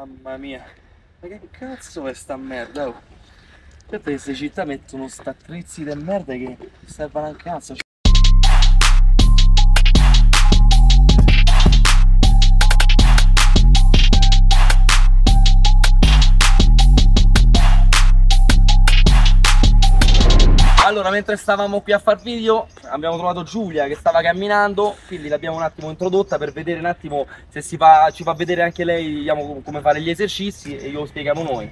Mamma mia, ma che cazzo è sta merda? Oh? Certo che queste città mettono sta attrezzi di merda che servono a un cazzo. Allora, mentre stavamo qui a far video, abbiamo trovato Giulia che stava camminando, quindi l'abbiamo un attimo introdotta per vedere un attimo se fa, ci fa vedere anche lei diciamo, come fare gli esercizi e glielo spieghiamo noi.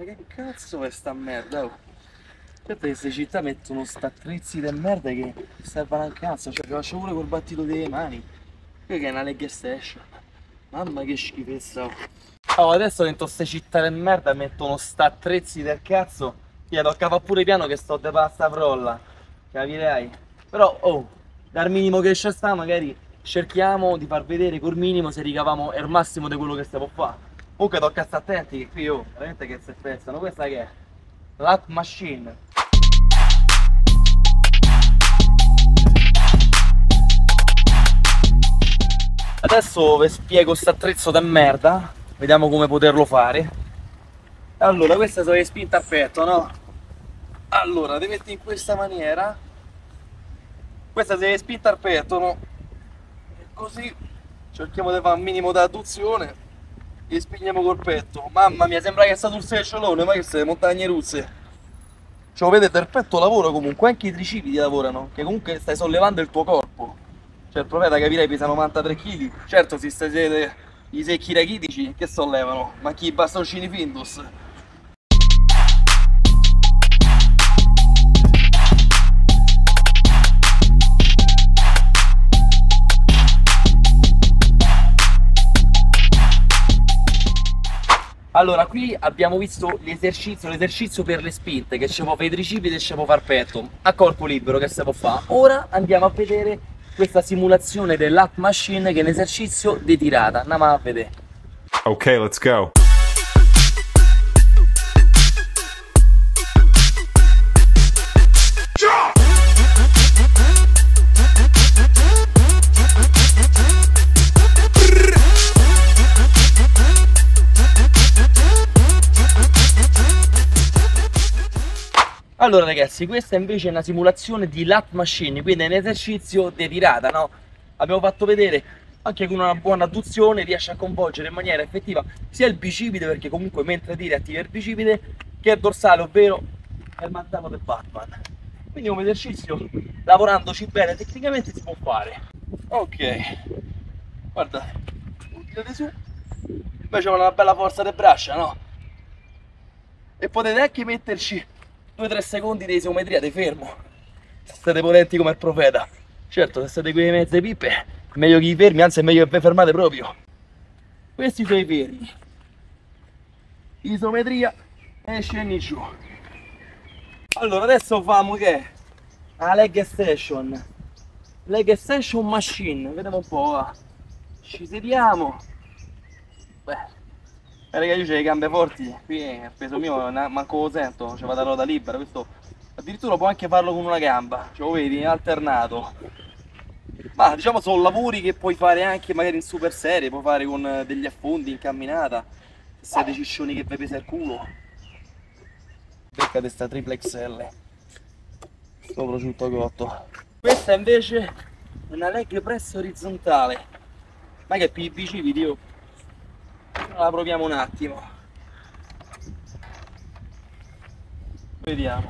Ma che cazzo è sta merda? Oh? Certo che queste città mettono sta attrezzi di merda che servono a un cazzo, cioè ci faccio pure col battito delle mani. Che è una leg station. Mamma che schifezza. Oh, oh adesso dentro queste città di merda mettono sta attrezzi del cazzo. Io tocca fa pure piano che sto de pasta frolla. Capirei. Però, oh, dal minimo che c'è sta magari cerchiamo di far vedere col minimo se ricavamo il massimo di quello che stiamo a fare. Comunque tocca stare attenti che qui oh, veramente che si spezzano. Questa che è? Lat machine. Adesso vi spiego questo attrezzo da merda. Vediamo come poterlo fare. Allora, questa sono le spinte a petto, no? Allora, ti metti in questa maniera. Questa si è spinta al petto, no? E così cerchiamo di fare un minimo di adduzione e spingiamo col petto. Mamma mia, sembra che stato un secciolone, ma che sei, montagne russe. Cioè, vedete, il petto lavora comunque, anche i tricipiti lavorano, che comunque stai sollevando il tuo corpo. Cioè, il profeta capirei pesa 93 kg. Certo, se siete i secchi rachitici, che sollevano? Ma chi i bastoncini Findus? Allora, qui abbiamo visto l'esercizio, l'esercizio per le spinte, che ci può fare i tricipiti e ci può far petto, a corpo libero che si può fare. Ora andiamo a vedere questa simulazione dell'app machine che è un esercizio di tirata. Andiamo a vedere. Ok, let's go. Allora ragazzi, questa invece è una simulazione di lat machine, quindi è un esercizio di tirata, no? Abbiamo fatto vedere anche con una buona adduzione riesce a coinvolgere in maniera effettiva sia il bicipite, perché comunque mentre tiri attiva il bicipite, che il dorsale, ovvero il mantello del Batman. Quindi un esercizio, lavorandoci bene tecnicamente, si può fare. Ok, guarda, tirate su, invece ho una bella forza di braccia, no? E potete anche metterci 2-3 secondi di isometria di fermo. Siete potenti come il profeta. Certo, se siete qui mezze pippe, meglio che i fermi, anzi è meglio che vi fermate proprio. Questi sono i fermi. Isometria e scendi giù. Allora, adesso famo che? La leg extension. Leg extension machine. Vediamo un po'. Ci sediamo. Beh. Eh, raga, io ho le gambe forti, qui il peso mio manco lo sento, cioè vado a ruota libera, questo addirittura può anche farlo con una gamba, cioè lo vedi, alternato. Ma diciamo sono lavori che puoi fare anche magari in super serie, puoi fare con degli affondi in camminata, se siete ciccioni che vi pesa il culo. Becca sta triple XL, sto prosciutto cotto. Questa invece è una leg press orizzontale, ma che bicipiti io la proviamo un attimo. Vediamo.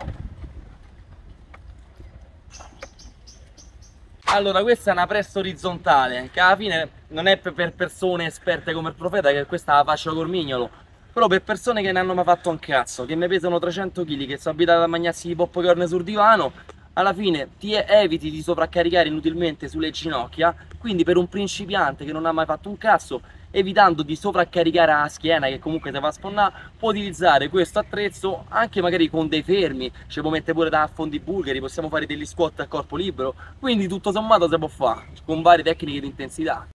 Allora questa è una pressa orizzontale che alla fine non è per persone esperte come il profeta che questa la faccio col mignolo però per persone che ne hanno mai fatto un cazzo che mi pesano 300 kg che sono abituate a mangiarsi di popcorn sul divano alla fine ti eviti di sovraccaricare inutilmente sulle ginocchia quindi per un principiante che non ha mai fatto un cazzo evitando di sovraccaricare la schiena che comunque ti va a puoi utilizzare questo attrezzo anche magari con dei fermi, ci può mettere pure da affondi bulgari, possiamo fare degli squat a corpo libero, quindi tutto sommato si può fare con varie tecniche di intensità.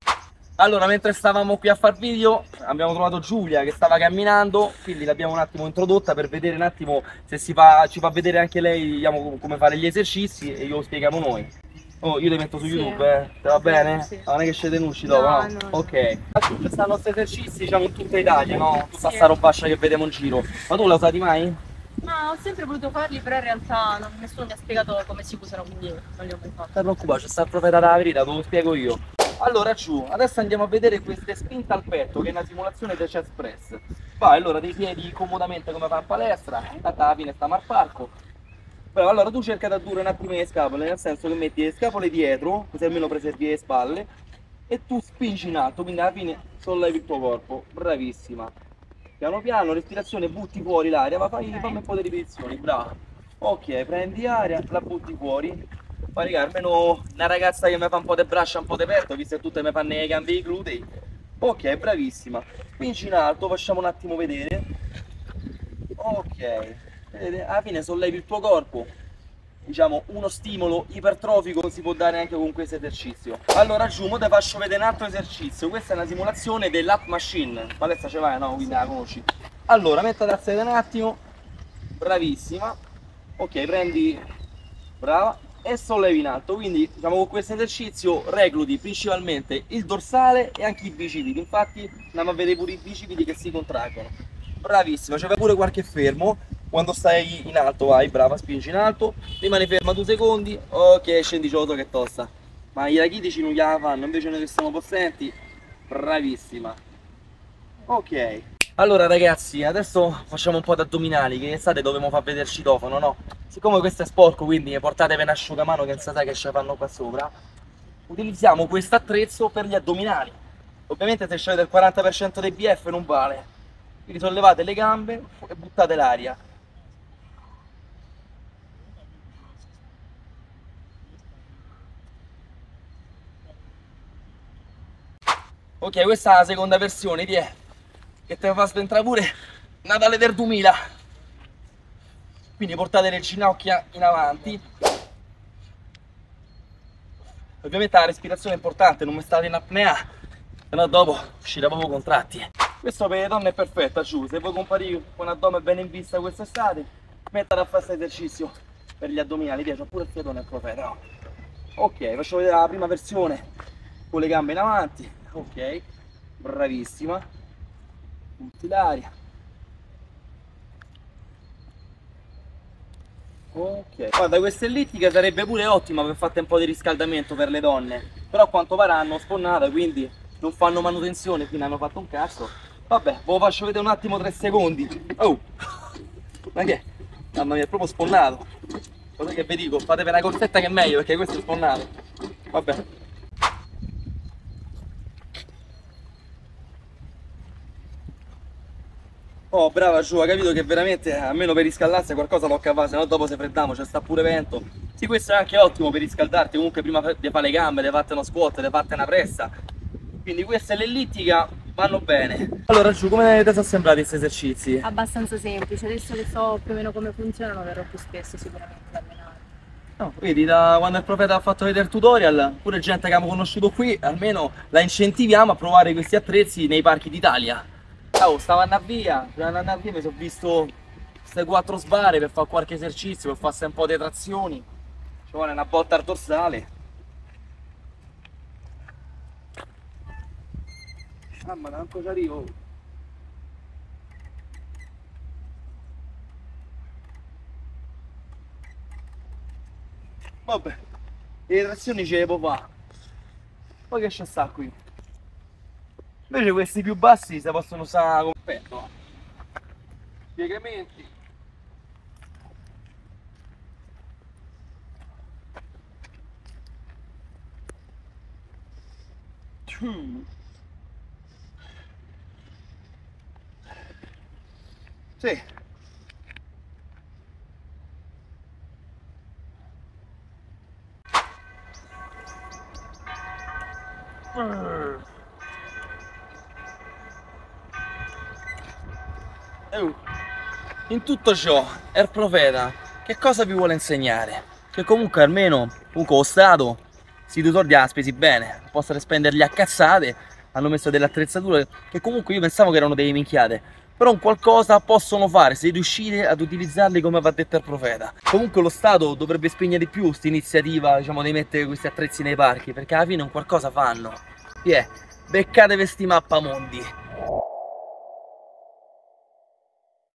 Allora, mentre stavamo qui a far video, abbiamo trovato Giulia che stava camminando, quindi l'abbiamo un attimo introdotta per vedere un attimo se fa, ci fa vedere anche lei diciamo, come fare gli esercizi e glielo spieghiamo noi. Oh, io le metto su Sì. YouTube, eh? Te va bene? Sì. Ah, non è che ci denunci dopo, no? No, no. Ok. Ci stanno questi esercizi, diciamo, in tutta Italia, no? Tutta Sì. sta robascia che vediamo in giro. Ma tu la usati mai? Ma ho sempre voluto farli, però in realtà non- nessuno mi ha spiegato come si usano, quindi non li ho mai fatti. Non ti preoccupare, c'è sta il profeta della verità, te lo spiego io. Allora giù, adesso andiamo a vedere queste spinte al petto, che è una simulazione del chest press. Vai, allora dei piedi comodamente come fa in palestra, tanto alla fine stiamo al parco. Però allora tu cerca di addurre un attimo le scapole, nel senso che metti le scapole dietro, così almeno preservi le spalle, e tu spingi in alto, quindi alla fine sollevi il tuo corpo. Bravissima. Piano piano, respirazione, butti fuori l'aria, ma fai, fammi un po' di ripetizioni, bravo. Ok, prendi aria, la butti fuori. Ma raga, almeno una ragazza che mi fa un po' di braccia, un po' di petto, visto che tutte mi fanno le gambe e i glutei. Ok, bravissima. Spingi in alto, facciamo un attimo vedere. Ok. Vedete? Alla fine sollevi il tuo corpo. Diciamo, uno stimolo ipertrofico si può dare anche con questo esercizio. Allora, giù, mo te faccio vedere un altro esercizio. Questa è una simulazione dell'Up Machine. Palestra ce vai, no? Quindi la conosci. Allora, mettete a sedere un attimo. Bravissima. Ok, prendi. Brava. E sollevi in alto. Quindi, diciamo, con questo esercizio recluti principalmente il dorsale e anche i bicipiti. Infatti, andiamo a vedere pure i bicipiti che si contraggono. Bravissima, c'è pure qualche fermo. Quando stai in alto, vai, brava, spingi in alto, rimani ferma due secondi, ok, scendi giotto che tosta. Ma i rachitici non gliela fanno, invece noi che siamo possenti, bravissima. Ok. Allora ragazzi, adesso facciamo un po' di addominali, che state dovremmo far vedere il citofono, no? Siccome questo è sporco, quindi portatevi un asciugamano che non sapete che ci fanno qua sopra, utilizziamo questo attrezzo per gli addominali. Ovviamente se avete il 40% dei BF non vale. Quindi sollevate le gambe e buttate l'aria. Ok, questa è la seconda versione, è. Che te fa entrare pure Natale del 2000. Quindi portate le ginocchia in avanti. Ovviamente la respirazione è importante, non mi state in apnea, se no dopo uscite proprio contratti. Questo per le donne è perfetto, giù. Se vuoi comparire con addome bene in vista quest'estate, mettete a fare questo esercizio per gli addominali. Via, c'ho pure il fiatone al profeta. Ok, faccio vedere la prima versione con le gambe in avanti. Ok, bravissima. Butti l'aria. Ok. Guarda, questa ellittica sarebbe pure ottima per fare un po' di riscaldamento per le donne. Però a quanto pare hanno sponnata, quindi non fanno manutenzione, quindi hanno fatto un cazzo. Vabbè, ve lo faccio vedere un attimo, tre secondi. Oh! Ma che? Mamma mia, è proprio sponnato. Cos'è che vi dico? Fatevi una corsetta che è meglio perché questo è sponnato. Vabbè. Oh, brava Giù, ha capito che veramente almeno per riscaldarsi qualcosa tocca fare, se no dopo se freddiamo, c'è sta pure vento. Sì, questo è anche ottimo per riscaldarti, comunque prima di fare le gambe, di fare uno squat, di fare una pressa. Quindi questa e l'ellittica vanno bene. Allora Giù, come ti sono sembrati questi esercizi? Abbastanza semplice, adesso che so più o meno come funzionano verrò più spesso sicuramente ad allenare. No, vedi, da quando il profeta ha fatto vedere il tutorial, pure gente che abbiamo conosciuto qui, almeno la incentiviamo a provare questi attrezzi nei parchi d'Italia. Oh, stavo andando via, di andare via mi sono visto queste quattro sbarre per fare qualche esercizio, per fare un po' di trazioni. Ci vuole una botta al dorsale. Mamma, manco ci arrivo. Vabbè, le trazioni ce le può fare. Poi che c'è sta qui? Invece questi più bassi si possono usare con petto. Piegamenti. Two. Sì. Eh, In tutto ciò, il profeta che cosa vi vuole insegnare? Che comunque almeno, comunque lo Stato, si soldi ha spesi bene, possono spenderli a cazzate, hanno messo delle attrezzature che comunque io pensavo che erano delle minchiate, però un qualcosa possono fare se riuscite ad utilizzarli come va detto il profeta. Comunque lo Stato dovrebbe spegnere di più questa iniziativa, diciamo, di mettere questi attrezzi nei parchi, perché alla fine un qualcosa fanno. Yeah, beccate questi mappamondi.